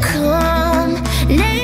Come, lay